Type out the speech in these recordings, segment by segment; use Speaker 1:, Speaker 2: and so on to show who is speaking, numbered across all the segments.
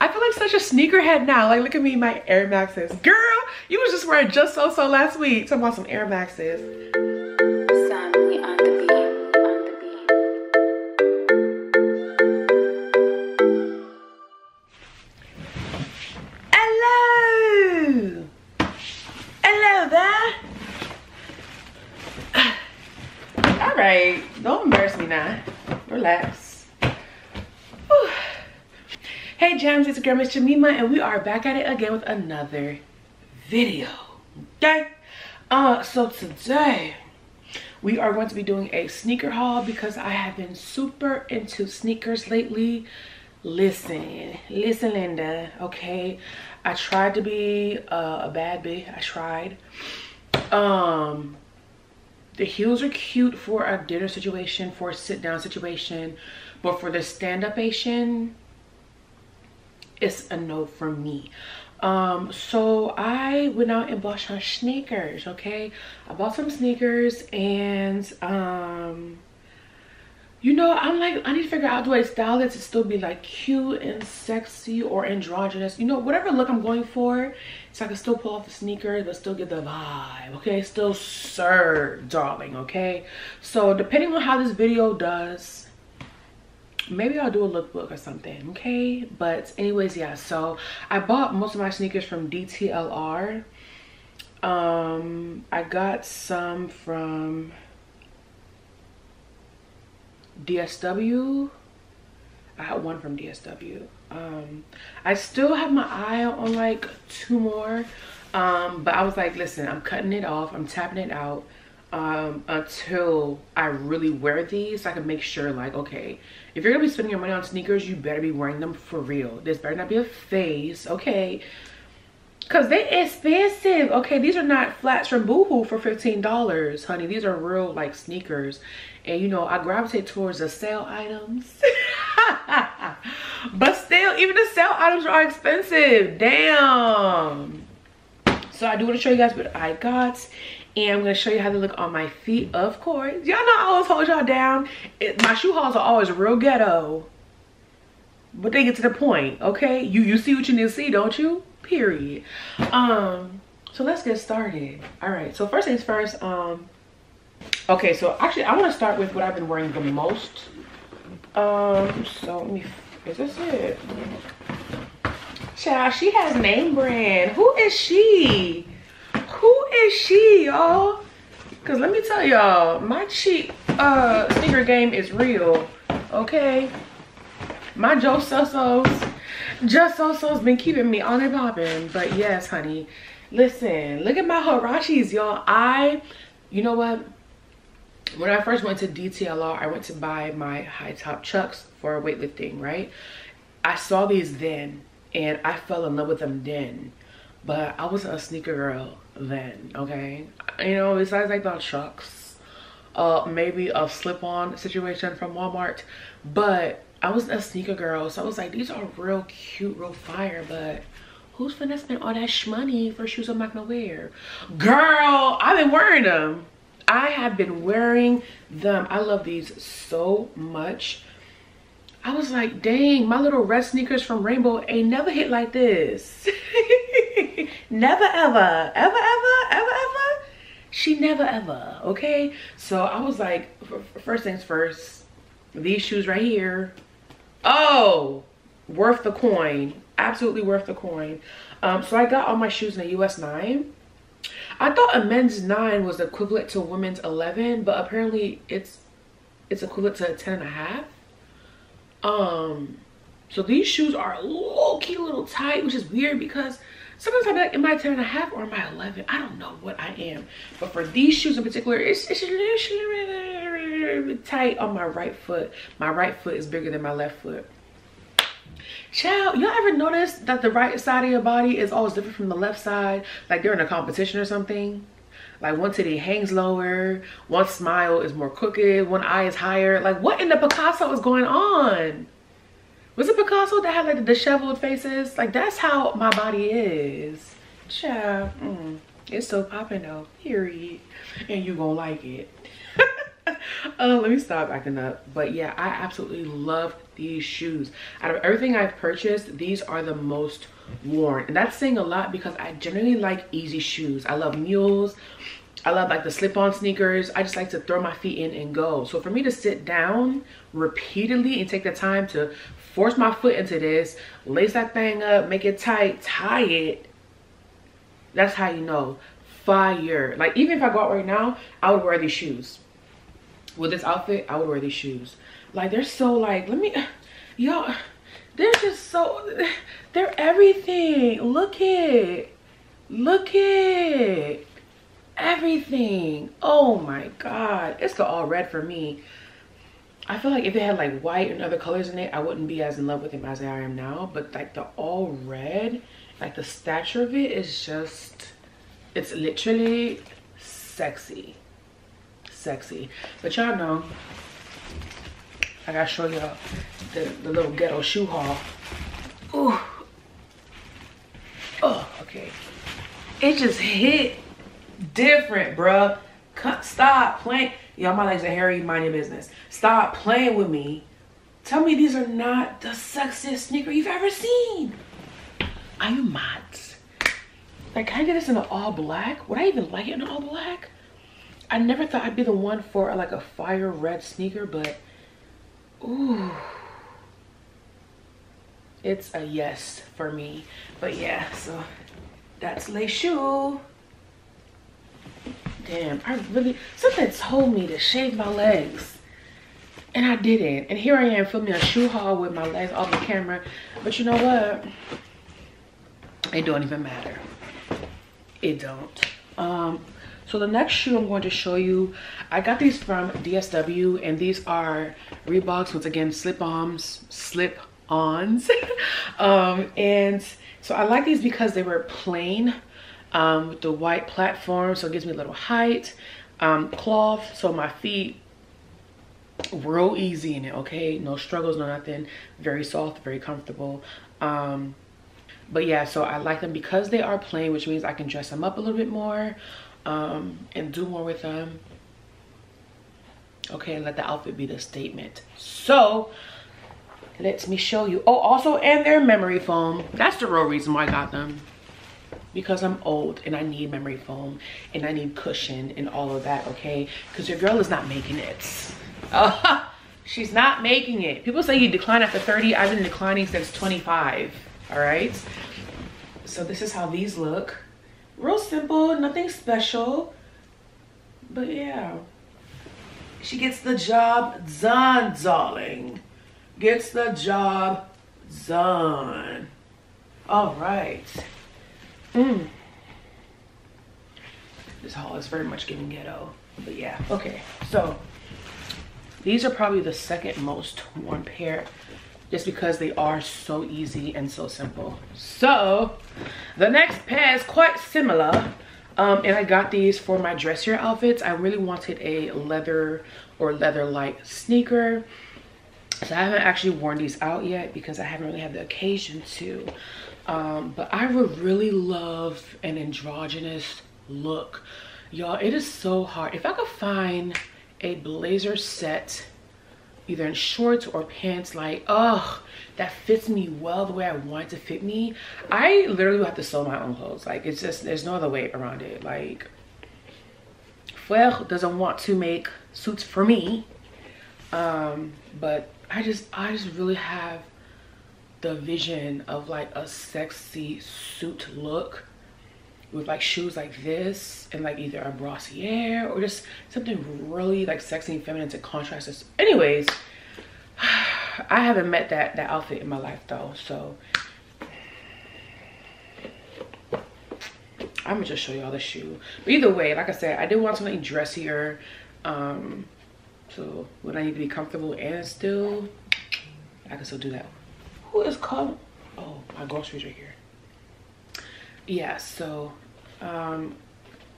Speaker 1: I feel like such a sneakerhead now. Like, look at me, my Air Maxes. Girl, you was just wearing Just So So last week. Talking about some Air Maxes. Girl Miss Jemima and we are back at it again with another video. Okay? Uh, so today we are going to be doing a sneaker haul because I have been super into sneakers lately. Listen, listen Linda, okay? I tried to be uh, a bad bitch, I tried. Um, the heels are cute for a dinner situation, for a sit down situation, but for the stand up Asian, it's a no for me. Um, so I went out and bought some sneakers, okay? I bought some sneakers and um you know, I'm like, I need to figure out do I style it to still be like cute and sexy or androgynous, you know, whatever look I'm going for, so I can still pull off the sneakers but still get the vibe, okay? Still serve, darling, okay? So depending on how this video does, maybe I'll do a lookbook or something, okay? But anyways, yeah, so I bought most of my sneakers from DTLR. Um, I got some from DSW. I had one from DSW. Um, I still have my eye on like two more. Um, but I was like, listen, I'm cutting it off. I'm tapping it out um, until I really wear these. So I can make sure like, okay, if you're gonna be spending your money on sneakers, you better be wearing them for real. This better not be a phase, okay? Cause they expensive. Okay, these are not flats from Boohoo for $15, honey. These are real like sneakers. And you know, I gravitate towards the sale items. but still, even the sale items are expensive. Damn. So I do want to show you guys what I got. And I'm to show you how they look on my feet, of course. Y'all know I always hold y'all down. It, my shoe hauls are always real ghetto. But they get to the point, okay? You you see what you need to see, don't you? Period. Um, so let's get started. All right, so first things first, um, okay, so actually I want to start with what I've been wearing the most. Um, so let me, is this it? Child, she has name brand. Who is she? Who is she, y'all? Cause let me tell y'all, my cheap uh sneaker game is real. Okay. My Joe Sosos, Just Soso's been keeping me on and popping. But yes, honey. Listen, look at my Huaraches, y'all. I, you know what? When I first went to DTLR, I went to buy my high top chucks for weightlifting, right? I saw these then and I fell in love with them then. But I was a sneaker girl then, okay? You know, besides like the chucks, uh, maybe a slip-on situation from Walmart. But I was a sneaker girl, so I was like, these are real cute, real fire, but who's finna spend all that money for shoes I'm not gonna wear? Girl, I've been wearing them. I have been wearing them. I love these so much. I was like, dang, my little red sneakers from Rainbow ain't never hit like this. never ever, ever, ever, ever, ever. She never ever, okay? So I was like, first things first, these shoes right here, oh, worth the coin. Absolutely worth the coin. Um, so I got all my shoes in a US 9. I thought a men's 9 was equivalent to women's 11, but apparently it's it's equivalent to a 10 and a half. Um, so these shoes are low key a little tight, which is weird because sometimes I'm like, am I 10 and a half or am I 11? I don't know what I am. But for these shoes in particular, it's, it's tight on my right foot. My right foot is bigger than my left foot. Child, y'all ever notice that the right side of your body is always different from the left side? Like they're in a competition or something? Like one titty hangs lower, one smile is more crooked, one eye is higher. Like what in the Picasso is going on? Was it Picasso that had like the disheveled faces? Like that's how my body is. Child, mm, it's so popping though, period. And you gonna like it. uh, let me stop acting up. But yeah, I absolutely love these shoes. Out of everything I've purchased, these are the most worn. And that's saying a lot because I generally like easy shoes. I love mules. I love like the slip-on sneakers. I just like to throw my feet in and go. So for me to sit down repeatedly and take the time to force my foot into this, lace that thing up, make it tight, tie it, that's how you know fire. Like even if I go out right now, I would wear these shoes. With this outfit, I would wear these shoes. Like they're so like, let me, y'all, they're just so, they're everything. Look it, look it, everything. Oh my God, it's all red for me. I feel like if it had like white and other colors in it, I wouldn't be as in love with him as I am now. But like the all red, like the stature of it is just, it's literally sexy. Sexy. But y'all know, I gotta show y'all the, the little ghetto shoe haul. Ooh. Oh, okay. It just hit different, bruh. Stop playing. Y'all, my legs are hairy. Mind your business. Stop playing with me. Tell me these are not the sexiest sneaker you've ever seen. Are you mad? Like, can I get this in an all black? Would I even like it in all black? I never thought I'd be the one for like a fire red sneaker, but ooh. It's a yes for me. But yeah, so that's Les Shoe. Damn, I really, something told me to shave my legs. And I didn't. And here I am filming a shoe haul with my legs off the camera. But you know what? It don't even matter. It don't. Um, so the next shoe I'm going to show you, I got these from DSW and these are Reeboks, once again, slip-ons, slip-ons. um, and so I like these because they were plain um, with the white platform, so it gives me a little height. Um, cloth, so my feet real easy in it, okay? No struggles, no nothing. Very soft, very comfortable. Um, but yeah, so I like them because they are plain, which means I can dress them up a little bit more um, and do more with them. Okay, let the outfit be the statement. So, let me show you. Oh, also, and their memory foam. That's the real reason why I got them. Because I'm old and I need memory foam and I need cushion and all of that, okay? Because your girl is not making it. Uh, she's not making it. People say you decline after 30. I've been declining since 25, all right? So this is how these look real simple, nothing special. But yeah, she gets the job done, darling. Gets the job done. All right. Mm. This haul is very much giving ghetto. But yeah, okay. So these are probably the second most worn pair just because they are so easy and so simple. So the next pair is quite similar. Um, and I got these for my dressier outfits. I really wanted a leather or leather light sneaker. So I haven't actually worn these out yet because I haven't really had the occasion to. Um, but I would really love an androgynous look. Y'all, it is so hard. If I could find a blazer set either in shorts or pants like oh that fits me well the way i want it to fit me i literally have to sew my own clothes like it's just there's no other way around it like Fuer doesn't want to make suits for me um but i just i just really have the vision of like a sexy suit look with like shoes like this and like either a brassiere or just something really like sexy and feminine to contrast this. Anyways i haven't met that that outfit in my life though so i'm gonna just show y'all the shoe. But either way like i said i did want something dressier um so when i need to be comfortable and still? I can still do that is calling oh my groceries are here. Yeah so um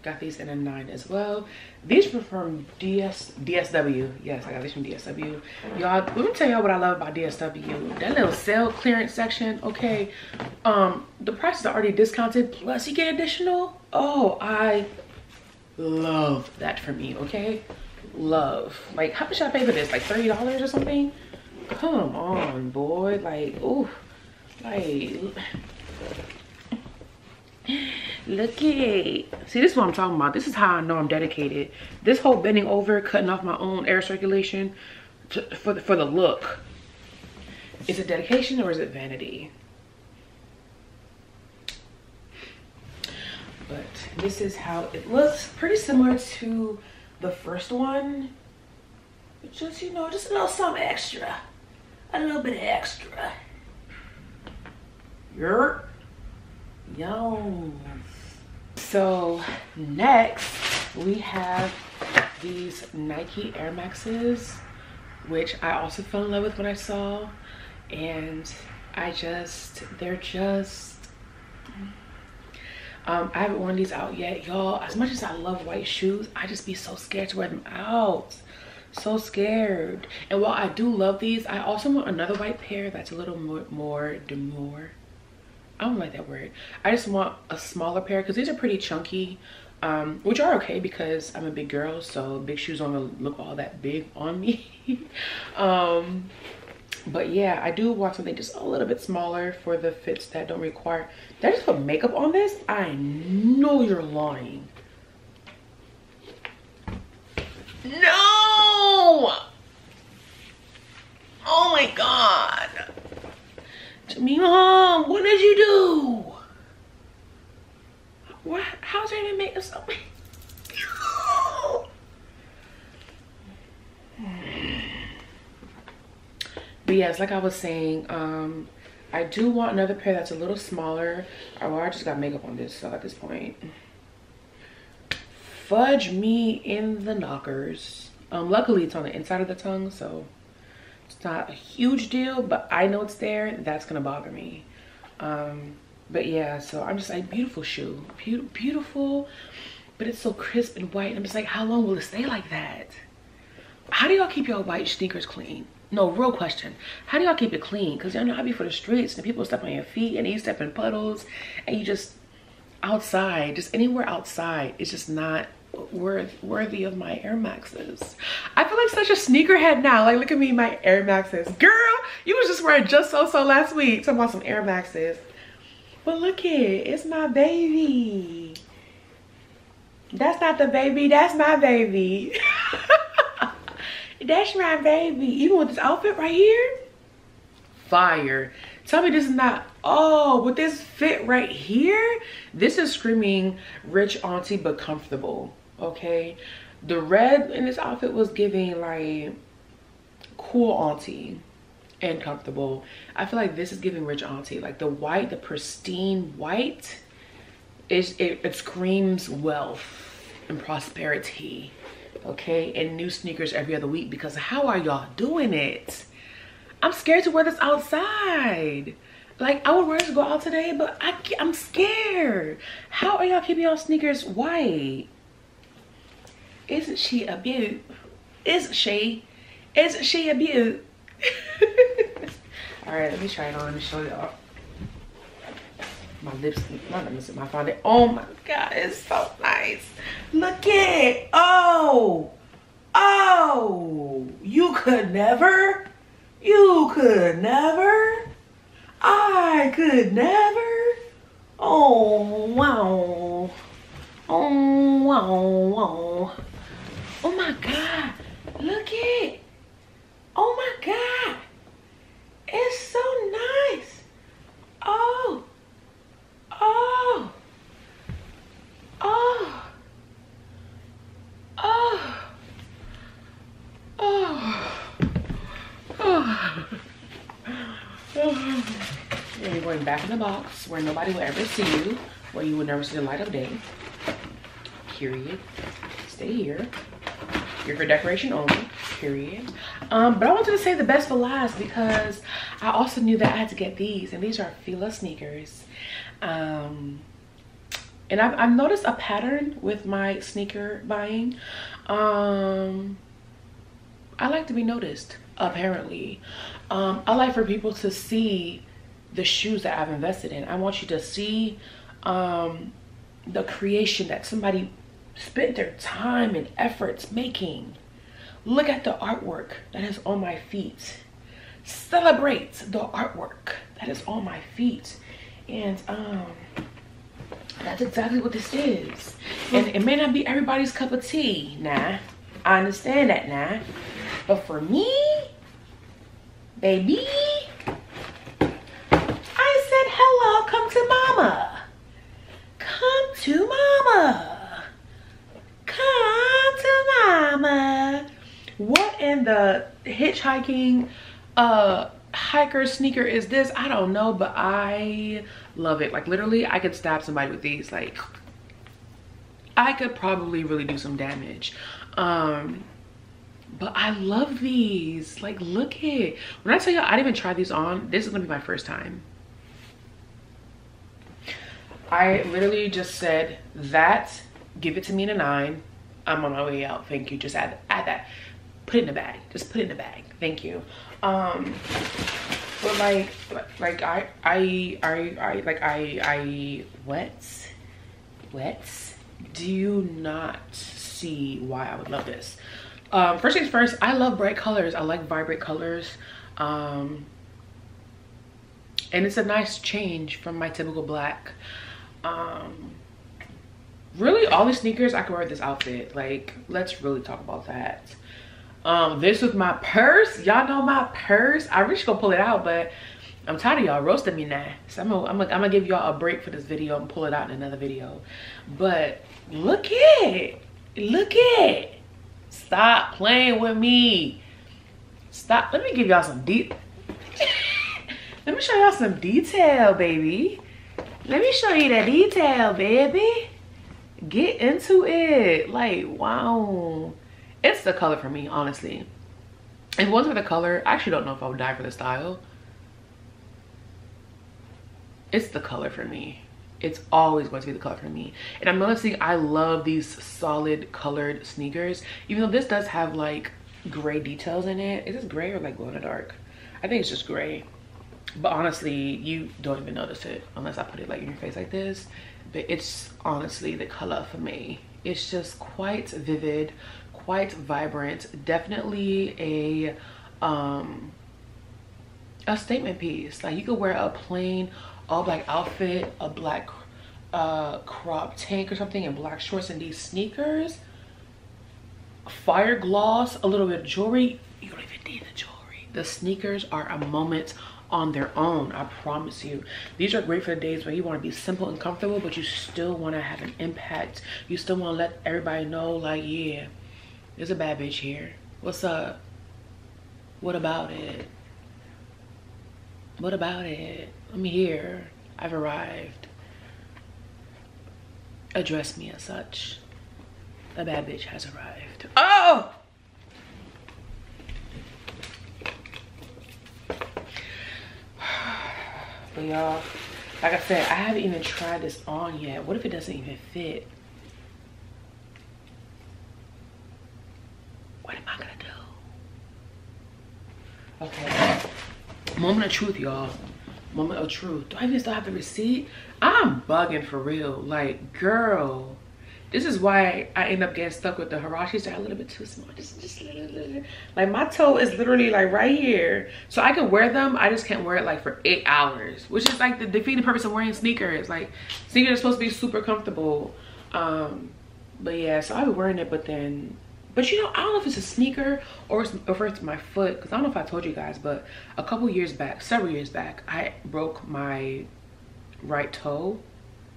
Speaker 1: got these in a nine as well. These were from ds dsw yes i got these from dsw y'all let me tell y'all what i love about dsw that little sale clearance section okay? Um the prices are already discounted plus you get additional. Oh i love that for me okay? Love. Like, how much I pay for this? Like $30 or something? Come on, boy. Like, ooh. Like, look at See, this is what I'm talking about. This is how I know I'm dedicated. This whole bending over, cutting off my own air circulation to, for, the, for the look. Is it dedication or is it vanity? But this is how it looks. Pretty similar to the first one. Just, you know, just a little something extra. A little bit extra. Yerp. Yo. So next we have these Nike Air Maxes, which I also fell in love with when I saw. And I just, they're just, um, I haven't worn these out yet, y'all. As much as I love white shoes, I just be so scared to wear them out. So scared. And while I do love these, I also want another white pair that's a little more, more demure. I don't like that word. I just want a smaller pair because these are pretty chunky, um, which are okay because I'm a big girl, so big shoes don't look all that big on me. um, but yeah i do want something just a little bit smaller for the fits that don't require did i just put makeup on this i know you're lying no oh my god. Jemima, what did you do? What how's there even makeup so but yes like i was saying um i do want another pair that's a little smaller. Oh i just got makeup on this so at this point. Fudge me in the knockers um luckily it's on the inside of the tongue so it's not a huge deal but i know it's there. That's gonna bother me. Um but yeah so i'm just like beautiful shoe. Be beautiful but it's so crisp and white And i'm just like how long will it stay like that? How do y'all keep your white sneakers clean? No real question. How do y'all keep it clean? Because y'all know how be for the streets and people step on your feet and you step in puddles and you just outside just anywhere outside it's just not worth worthy of my air maxes. I feel like such a sneakerhead now. Like look at me my air maxes. Girl you was just wearing just so so last week. Talking about some air maxes. But look it it's my baby. That's not the baby that's my baby. That's my baby. Even with this outfit right here. Fire. Tell me this is not, oh, with this fit right here, this is screaming rich auntie but comfortable, okay? The red in this outfit was giving like cool auntie and comfortable. I feel like this is giving rich auntie. Like the white, the pristine white, is it, it screams wealth and prosperity okay and new sneakers every other week because how are y'all doing it i'm scared to wear this outside like i would wear this to go out today but I, i'm scared how are y'all keeping y'all sneakers white isn't she a beaut isn't she isn't she a beaut all right let me try it on and show y'all my lipstick, not let me my foundation. Oh my God, it's so nice. Look it. Oh, oh, you could never, you could never, I could never. Oh, wow. Oh, wow, wow. Oh my God, look it. Oh my God, it's so nice. Oh. Oh. Oh. Oh. Oh. Oh. And you're going back in the box where nobody will ever see you, where you will never see the light of day. Period. Stay here. You're for decoration only. Period. Um, but I wanted to say the best for last because I also knew that I had to get these, and these are Fila sneakers um and I've, I've noticed a pattern with my sneaker buying um i like to be noticed apparently um i like for people to see the shoes that i've invested in i want you to see um the creation that somebody spent their time and efforts making Look at the artwork that is on my feet. Celebrate the artwork that is on my feet. And um, that's exactly what this is. And it may not be everybody's cup of tea, nah. I understand that now. But for me, baby, I said hello, come to mama. Come to mama. Come to mama. What in the hitchhiking uh hiker sneaker is this? I don't know, but I love it. Like literally, I could stab somebody with these. Like I could probably really do some damage. Um, but I love these. Like, look it. When I tell you I didn't even try these on, this is gonna be my first time. I literally just said that, give it to me in a nine. I'm on my way out. Thank you. Just add add that. Put it in the bag. Just put it in the bag. Thank you. Um but like like I I I I like I I what? What? Do you not see why I would love this? Um first things first, I love bright colors. I like vibrant colors. Um and it's a nice change from my typical black. Um really all these sneakers I can wear this outfit. Like let's really talk about that um this with my purse. Y'all know my purse. I wish gonna pull it out but i'm tired of y'all roasting me now. So i'm gonna I'm gonna, I'm gonna give y'all a break for this video and pull it out in another video. But look it. Look it. Stop playing with me. Stop. Let me give y'all some deep let me show y'all some detail baby. Let me show you the detail baby. Get into it. Like wow it's the color for me honestly. If it wasn't for the color i actually don't know if i would die for the style. It's the color for me. It's always going to be the color for me. And i'm noticing i love these solid colored sneakers. Even though this does have like gray details in it. Is this gray or like glow in the dark? I think it's just gray. But honestly you don't even notice it unless i put it like in your face like this. But it's honestly the color for me. It's just quite vivid quite vibrant. Definitely a um a statement piece. Like you could wear a plain all black outfit a black uh crop tank or something and black shorts and these sneakers. Fire gloss a little bit of jewelry. You don't even need the jewelry. The sneakers are a moment on their own i promise you. These are great for the days where you want to be simple and comfortable but you still want to have an impact. You still want to let everybody know like yeah there's a bad bitch here. What's up? What about it? What about it? I'm here. I've arrived. Address me as such. A bad bitch has arrived. Oh! But y'all, like I said, I haven't even tried this on yet. What if it doesn't even fit? Okay. Moment of truth, y'all. Moment of truth. Do I even still have the receipt? I'm bugging for real. Like, girl. This is why I end up getting stuck with the Huaraches. They're a little bit too small. Just, just little, little. Like my toe is literally like right here. So I can wear them. I just can't wear it like for eight hours. Which is like the defeating purpose of wearing sneakers. Like sneakers are supposed to be super comfortable. Um, but yeah, so I've been wearing it, but then but you know, I don't know if it's a sneaker or, it's, it's my foot. Because I don't know if I told you guys, but a couple years back, several years back, I broke my right toe,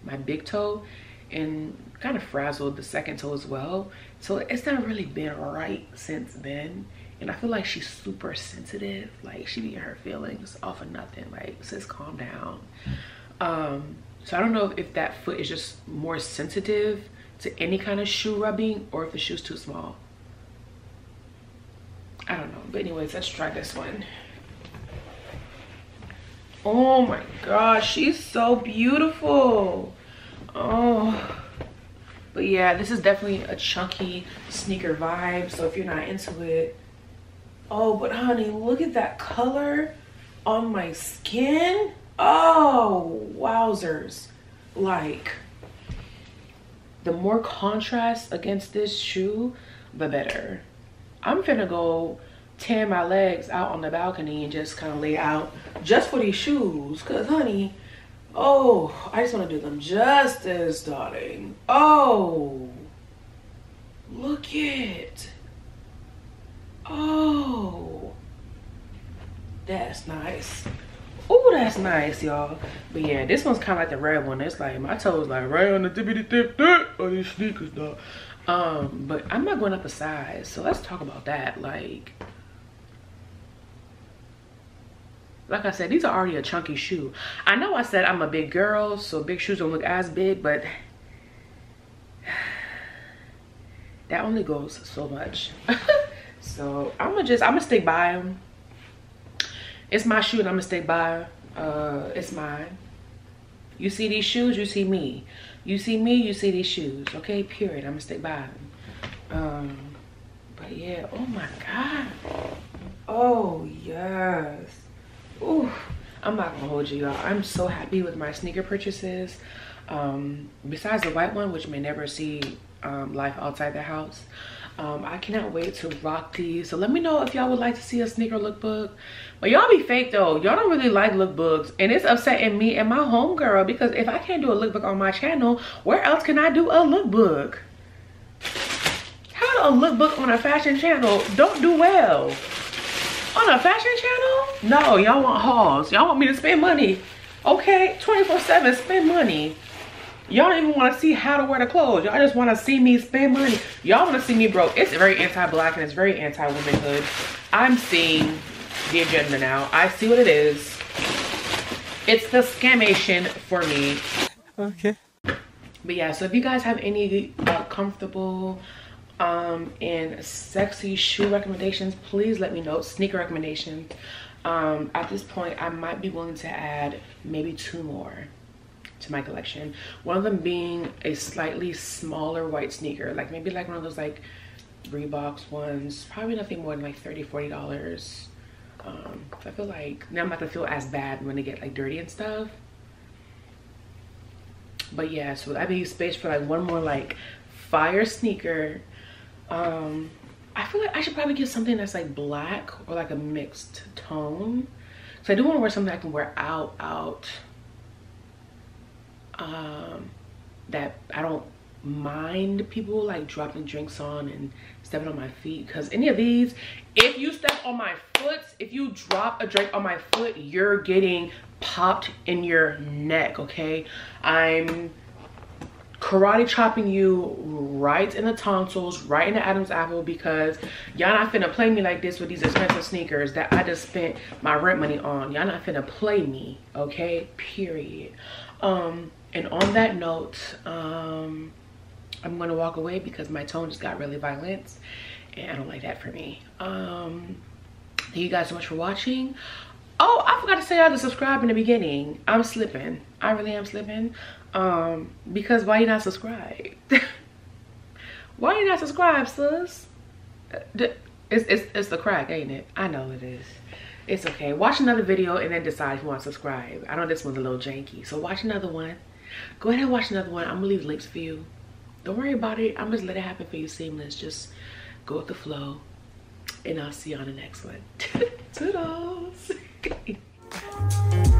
Speaker 1: my big toe, and kind of frazzled the second toe as well. So it's not really been right since then. And I feel like she's super sensitive. Like she be in her feelings off of nothing. Like, sis, calm down. Um, so I don't know if that foot is just more sensitive to any kind of shoe rubbing or if the shoe's too small. I don't know. But anyways, let's try this one. Oh my gosh, she's so beautiful. Oh. But yeah, this is definitely a chunky sneaker vibe. So if you're not into it. Oh, but honey, look at that color on my skin. Oh, wowzers. Like, the more contrast against this shoe, the better I'm finna go tan my legs out on the balcony and just kind of lay out just for these shoes. Cause honey, oh, I just want to do them justice, darling. Oh, look it. Oh, that's nice. Oh, that's nice, y'all. But yeah, this one's kind of like the red one. It's like my toes like right on the tippity tip tip of these sneakers, dog. Um, but I'm not going up a size, so let's talk about that. Like, like I said, these are already a chunky shoe. I know I said I'm a big girl, so big shoes don't look as big, but that only goes so much. so I'm gonna just, I'm gonna stick by them. It's my shoe and I'm gonna stick by uh, it's mine. You see these shoes, you see me. You see me, you see these shoes. Okay, period. I'm gonna stick by them. Um, but yeah, oh my God. Oh, yes. Ooh, I'm not gonna hold you, y'all. I'm so happy with my sneaker purchases. Um, besides the white one, which may never see um, life outside the house. Um, I cannot wait to rock these. So let me know if y'all would like to see a sneaker lookbook. But y'all be fake though. Y'all don't really like lookbooks. And it's upsetting me and my homegirl because if I can't do a lookbook on my channel, where else can I do a lookbook? How do a lookbook on a fashion channel don't do well? On a fashion channel? No, y'all want hauls. Y'all want me to spend money. Okay, 24 7, spend money. Y'all don't even want to see how to wear the clothes. Y'all just want to see me spend money. Y'all want to see me broke. It's very anti-black and it's very anti-womanhood. I'm seeing the agenda now. I see what it is. It's the scamation for me.
Speaker 2: Okay.
Speaker 1: But yeah, so if you guys have any uh, comfortable um, and sexy shoe recommendations, please let me know. Sneaker recommendations. Um, at this point, I might be willing to add maybe two more to my collection. One of them being a slightly smaller white sneaker like maybe like one of those like reeboks ones. Probably nothing more than like 30 40 dollars. Um i feel like now i'm not gonna feel as bad when they get like dirty and stuff. But yeah so i need space for like one more like fire sneaker. Um i feel like i should probably get something that's like black or like a mixed tone. So i do want to wear something i can wear out out um, that I don't mind people like dropping drinks on and stepping on my feet because any of these if you step on my foot if you drop a drink on my foot you're getting popped in your neck okay? I'm karate chopping you right in the tonsils right in the adam's apple because y'all not finna play me like this with these expensive sneakers that i just spent my rent money on. Y'all not finna play me okay? Period. Um and on that note um i'm gonna walk away because my tone just got really violent and i don't like that for me. Um thank you guys so much for watching. Oh i forgot to say how to subscribe in the beginning. I'm slipping. I really am slipping. Um because why you not subscribed why you not subscribed sis? It's, it's it's the crack ain't it? I know it is. It's okay. Watch another video and then decide if you want to subscribe. I know this one's a little janky so watch another one go ahead and watch another one. I'm gonna leave links for you. Don't worry about it. I'm just let it happen for you. Seamless. Just go with the flow. And i'll see you on the next one. Toodles